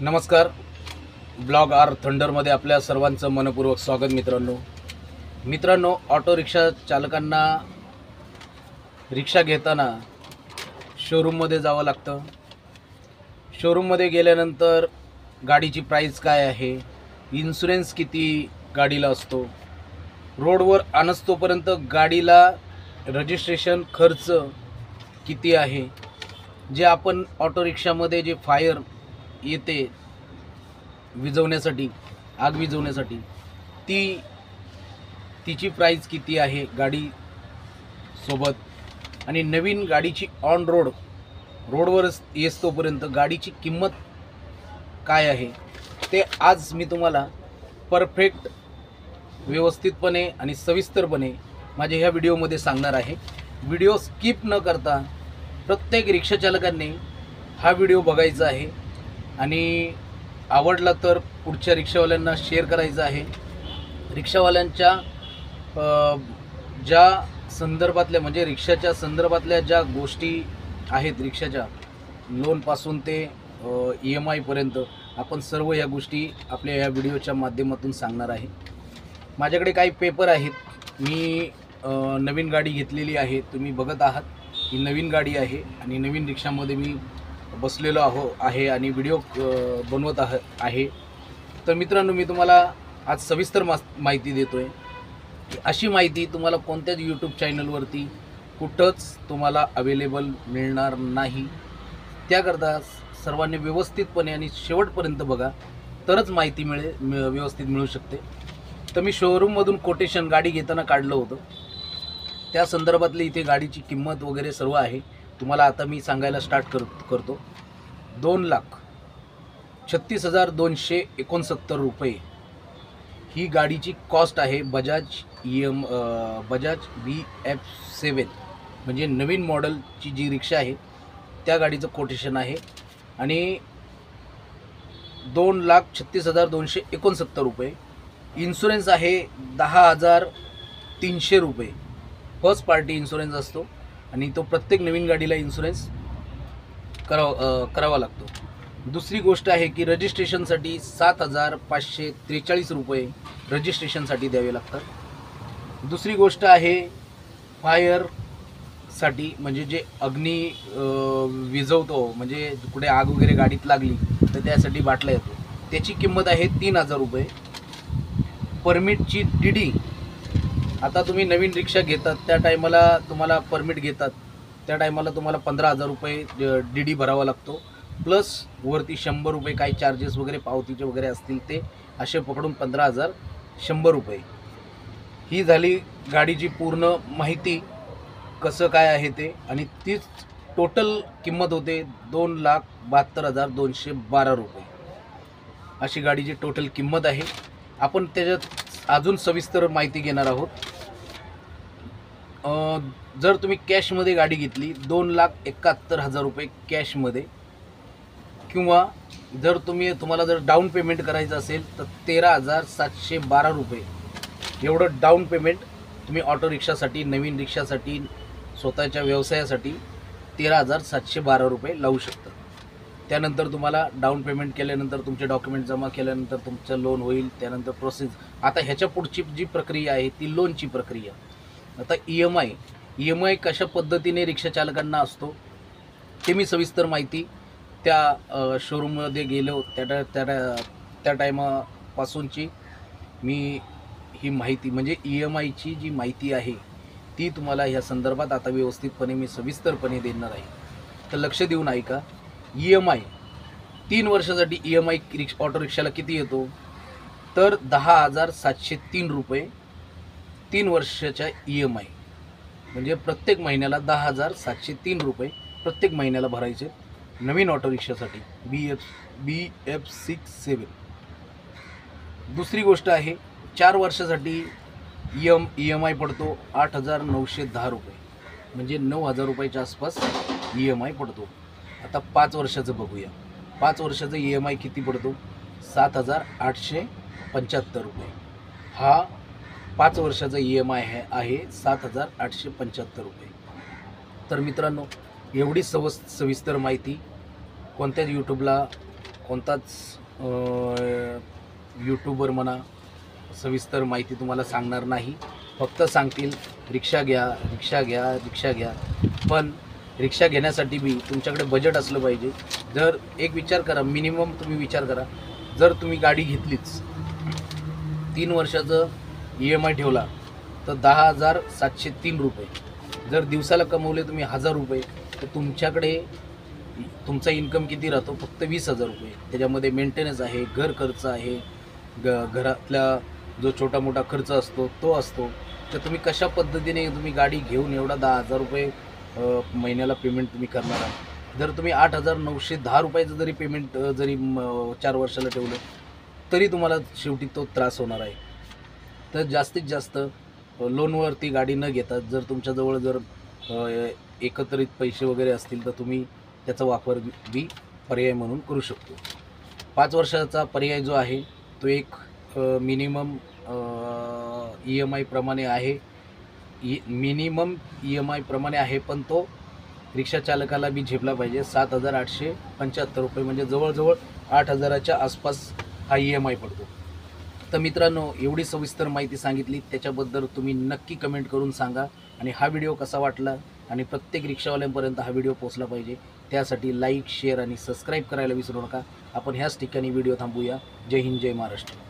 नमस्कार. Blog R थंडरमध्ये आपल्या सर्वांचं मनपूर्वक स्वागत मित्रांनो. मित्रांनो ऑटो रिक्षा चालकांना रिक्षा घेताना शोरूममध्ये जावं लागतं. शोरूममध्ये गेल्यानंतर गाडीची प्राईस काय आहे? इन्शुरन्स किती गाडीला असतो? रोडवर आणस्तोपर्यंत गाडीला रजिस्ट्रेशन खर्च किती आहे? जे आपण ऑटो रिक्षामध्ये जे फायर येते विझवण्यासाठी आग विझवण्यासाठी ती तिची प्राईस किती आहे गाडी सोबत? आणि नवीन गाडीची ऑन रोड रोडवर येतोपर्यंत गाडीची किंमत काय आहे? ते आज मी तुम्हाला परफेक्ट व्यवस्थितपणे आणि सविस्तरपणे माझ्या ह्या व्हिडिओमध्ये सांगणार आहे. व्हिडिओ स्किप न करता प्रत्येक रिक्षाचालकांनी हा व्हिडिओ बघायचा आहे. आणि आवडला तर पुढच्या रिक्षावाल्यांना शेअर करायचं आहे. रिक्षावाल्यांच्या ज्या संदर्भातल्या म्हणजे रिक्षाच्या संदर्भातल्या ज्या गोष्टी आहेत रिक्षाच्या लोनपासून ते ई एम आयपर्यंत आपण सर्व या गोष्टी आपल्या या व्हिडिओच्या माध्यमातून सांगणार आहे. माझ्याकडे काही पेपर आहेत. मी नवीन गाडी घेतलेली आहे. तुम्ही बघत आहात. ही नवीन गाडी आहे आणि नवीन रिक्षामध्ये मी बसलेलो आहो आहे आणि व्हिडिओ बनवत आह आहे. तर मित्रांनो मी तुम्हाला आज सविस्तर मा माहिती देतो आहे अशी माहिती तुम्हाला कोणत्याच यूट्यूब चॅनलवरती कुठंच तुम्हाला अवेलेबल मिळणार नाही. त्याकरता सर्वांनी व्यवस्थितपणे आणि शेवटपर्यंत बघा तरच माहिती मिळेल व्यवस्थित मिळू शकते. तर मी शोरूममधून कोटेशन गाडी घेताना काढलं होतं. त्या संदर्भातली इथे गाडीची किंमत वगैरे सर्व आहे. तुम्हाला आता मी सांगायला स्टार्ट कर करतो. दोन लाख छत्तीस हजार दोनशे एकोणसत्तर रुपये ही गाडीची कॉस्ट आहे Bajaj E M Bajaj B F seven म्हणजे नवीन मॉडेलची जी रिक्षा आहे त्या गाडीचं कोटेशन आहे. आणि दोन लाख छत्तीस हजार दोनशे एकोणसत्तर रुपये. इन्शुरन्स आहे दहा हजार तीनशे रुपये. फर्स्ट पार्टी इन्शुरन्स असतो. आणि तो प्रत्येक नवीन गाडीला इन्शुरन्स करावा करावा लागतो. दुसरी गोष्ट आहे की रजिस्ट्रेशनसाठी सात हजार पाचशे त्रेचाळीस रुपये रजिस्ट्रेशनसाठी द्यावे लागतात. दुसरी गोष्ट आहे फायरसाठी म्हणजे जे अग्नी विझवतो म्हणजे कुठे आग वगैरे गाडीत लागली तर त्यासाठी बाटला येतो. त्याची किंमत आहे तीन हजार रुपये. परमिटची डी डी आता तुम्ही नवीन रिक्षा घेतात त्या टायमाला तुम्हाला परमिट घेतात. त्या टायमाला तुम्हाला पंधरा हजार रुपये डी डी भरावा लागतो. प्लस वरती शंभर रुपये काही चार्जेस वगैरे पावतीचे वगैरे असतील ते असे पकडून पंधरा हजार शंभर रुपये. ही झाली गाडीची पूर्ण माहिती कसं काय आहे ते आणि तीच टोटल किंमत होते दोन लाख बहात्तर हजार दोनशे बारा रुपये. अशी गाडीची टोटल किंमत आहे. आपण त्याच्यात अजून सविस्तर माहिती घेणार आहोत. जर तुम्ही कॅशमध्ये गाडी घेतली दोन लाख एकाहत्तर हजार रुपये कॅशमध्ये किंवा जर तुम्ही तुम्हाला जर डाऊन पेमेंट करायचं असेल तर तेरा हजार सातशे बारा रुपये. एवढं डाऊन पेमेंट तुम्ही ऑटो रिक्षासाठी नवीन रिक्षासाठी स्वतःच्या व्यवसायासाठी तेरा हजार सातशे बारा रुपये लावू शकता. त्यानंतर तुम्हाला डाऊन पेमेंट केल्यानंतर तुमचे डॉक्युमेंट जमा केल्यानंतर तुमचं लोन होईल. त्यानंतर प्रोसेस आता ह्याच्या पुढची जी प्रक्रिया आहे ती लोनची प्रक्रिया. आता E M I E M I कशा पद्धतीने रिक्षाचालकांना असतो ते मी सविस्तर माहिती त्या शोरूममध्ये गेलो त्या त्या त्या टायमापासूनची मी ही माहिती म्हणजे ई एम आयची जी माहिती आहे ती तुम्हाला ह्या संदर्भात आता व्यवस्थितपणे मी सविस्तरपणे देणार आहे. तर लक्ष देऊन ऐका ई एम आय तीन वर्षासाठी ई एम आय रिक्ष ऑटो रिक्षाला किती येतो? तर दहा हजार सातशे तीन रुपये तीन वर्षाच्या ई एम आय म्हणजे प्रत्येक महिन्याला दहा हजार सातशे तीन रुपये प्रत्येक महिन्याला भरायचे नवीन auto रिक्षासाठी B F B F six seven दुसरी गोष्ट आहे चार वर्षासाठी E M E M I पडतो आठ हजार नऊशे दहा रुपये. म्हणजे नऊ हजार रुपयाच्या आसपास ई एम आय पडतो. आता पाच वर्षाचं बघूया. पाच वर्षाचं ई एम आय किती पडतो? सात हजार आठशे पंच्याहत्तर रुपये. हा पाच वर्षाचा ई एम आय आहे आहे सात हजार आठशे पंच्याहत्तर रुपये. तर मित्रांनो एवढी सव सविस्तर माहिती कोणत्याच यूट्यूबला कोणताच यूट्यूबर म्हणा सविस्तर माहिती तुम्हाला सांगणार नाही. फक्त सांगतील रिक्षा घ्या रिक्षा घ्या रिक्षा घ्या. पण रिक्षा घेण्यासाठी बी तुमच्याकडे बजेट असलं पाहिजे. जर एक विचार करा मिनिमम तुम्ही विचार करा. जर तुम्ही गाडी घेतलीच तीन वर्षाचं ई एम आय ठेवला तर दहा हजार सातशे तीन रुपये. जर दिवसाला कमवले तुम्ही हजार रुपये तर तुमच्याकडे तुमचा इन्कम किती राहतो? फक्त वीस हजार रुपये. त्याच्यामध्ये मेंटेनन्स आहे घर खर्च आहे ग घरातला जो छोटा मोठा खर्च असतो तो असतो. तर तुम्ही कशा पद्धतीने तुम्ही गाडी घेऊन एवढा दहा हजार रुपये महिन्याला पेमेंट तुम्ही करणार आहात? जर तुम्ही आठ हजार नऊशे दहा रुपयाचं जरी पेमेंट जरी चार वर्षाला ठेवलं तरी तुम्हाला शेवटी तो त्रास होणार आहे. तर जास्तीत जास्त लोनवरती गाडी न घेता जर तुमच्याजवळ जर एकत्रित पैसे वगैरे असतील तर तुम्ही त्याचा वापर बी पर्याय म्हणून करू शकतो. पाच वर्षाचा पर्याय जो आहे तो एक मिनिमम ई एम आयप्रमाणे आहे. ई मिनिमम ई एम आयप्रमाणे आहे पण तो रिक्षाचालकाला बी झेपला पाहिजे. सात हजार आठशे पंच्याहत्तर रुपये म्हणजे जवळजवळ आठ हजाराच्या आसपास हा ई एम आय पडतो. तर मित्रांनो एवढी सविस्तर माहिती सांगितली. त्याच्याबद्दल तुम्ही नक्की कमेंट करून सांगा. आणि हा व्हिडिओ कसा वाटला आणि प्रत्येक रिक्षावाल्यांपर्यंत हा व्हिडिओ पोचला पाहिजे त्यासाठी लाईक शेअर आणि सबस्क्राईब करायला विसरू नका. आपण ह्याच ठिकाणी व्हिडिओ थांबूया. जय हिंद जय महाराष्ट्र.